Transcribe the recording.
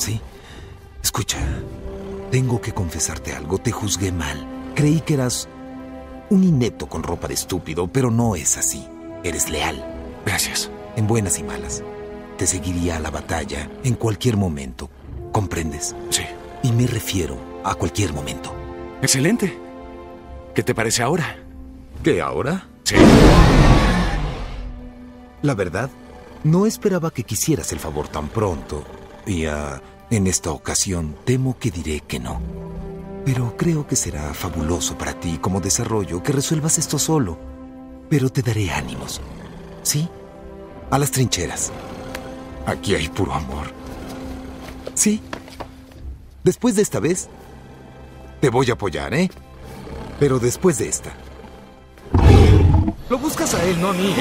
¿sí? Escucha, tengo que confesarte algo. Te juzgué mal. Creí que eras un inepto con ropa de estúpido, pero no es así. Eres leal. Gracias. En buenas y malas. Te seguiría a la batalla en cualquier momento. ¿Comprendes? Sí. Y me refiero a cualquier momento. Excelente. ¿Qué te parece ahora? ¿Qué ahora? Sí. La verdad, no esperaba que quisieras el favor tan pronto. Y ah, en esta ocasión temo que diré que no. Pero creo que será fabuloso para ti como desarrollo que resuelvas esto solo. Pero te daré ánimos. ¿Sí? A las trincheras. Aquí hay puro amor. Sí. Después de esta vez, te voy a apoyar, ¿eh? Pero después de esta. Lo buscas a él, no a mí.